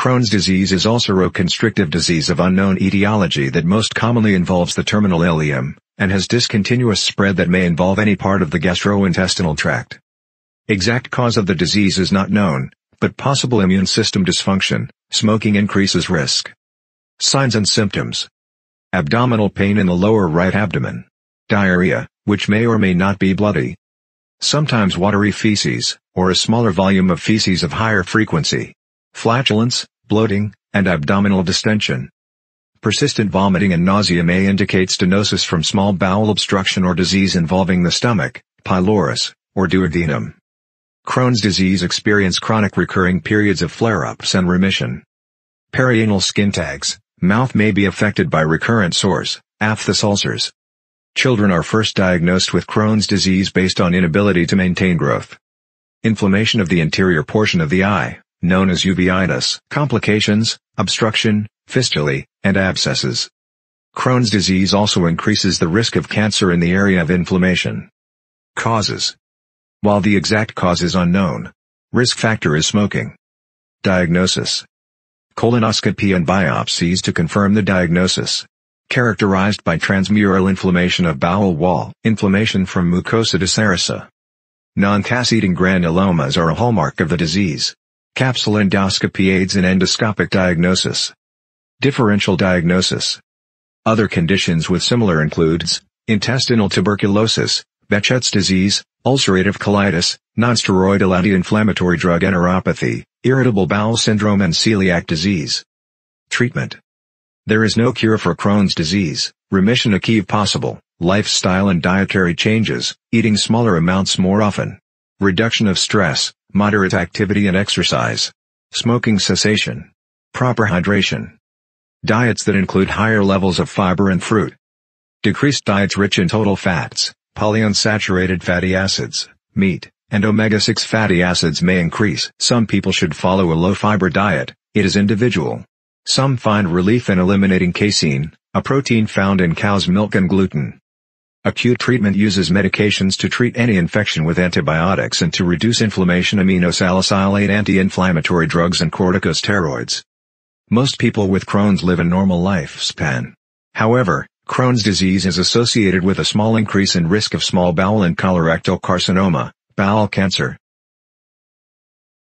Crohn's disease is also a constrictive disease of unknown etiology that most commonly involves the terminal ileum, and has discontinuous spread that may involve any part of the gastrointestinal tract. Exact cause of the disease is not known, but possible immune system dysfunction, smoking increases risk. Signs and symptoms. Abdominal pain in the lower right abdomen. Diarrhea, which may or may not be bloody. Sometimes watery feces, or a smaller volume of feces of higher frequency. Flatulence, bloating, and abdominal distension. Persistent vomiting and nausea may indicate stenosis from small bowel obstruction or disease involving the stomach, pylorus, or duodenum. Crohn's disease experience chronic recurring periods of flare-ups and remission. Perianal skin tags, mouth may be affected by recurrent sores, aphthous ulcers. Children are first diagnosed with Crohn's disease based on inability to maintain growth. Inflammation of the interior portion of the eye, known as uveitis. Complications, obstruction, fistulae, and abscesses. Crohn's disease also increases the risk of cancer in the area of inflammation. Causes. While the exact cause is unknown, risk factor is smoking. Diagnosis. Colonoscopy and biopsies to confirm the diagnosis. Characterized by transmural inflammation of bowel wall. Inflammation from mucosa to serosa. Non-caseating granulomas are a hallmark of the disease. Capsule endoscopy aids in endoscopic diagnosis. Differential diagnosis. Other conditions with similar includes, intestinal tuberculosis, Behçet's disease, ulcerative colitis, nonsteroidal anti-inflammatory drug enteropathy, irritable bowel syndrome and celiac disease. Treatment. There is no cure for Crohn's disease, remission a key possible, lifestyle and dietary changes, eating smaller amounts more often. Reduction of stress, moderate activity and exercise. Smoking cessation. Proper hydration. Diets that include higher levels of fiber and fruit. Decreased diets rich in total fats, polyunsaturated fatty acids, meat, and omega-6 fatty acids may increase. Some people should follow a low-fiber diet, it is individual. Some find relief in eliminating casein, a protein found in cow's milk and gluten. Acute treatment uses medications to treat any infection with antibiotics and to reduce inflammation aminosalicylate anti-inflammatory drugs and corticosteroids. Most people with Crohn's live a normal lifespan. However, Crohn's disease is associated with a small increase in risk of small bowel and colorectal carcinoma, bowel cancer,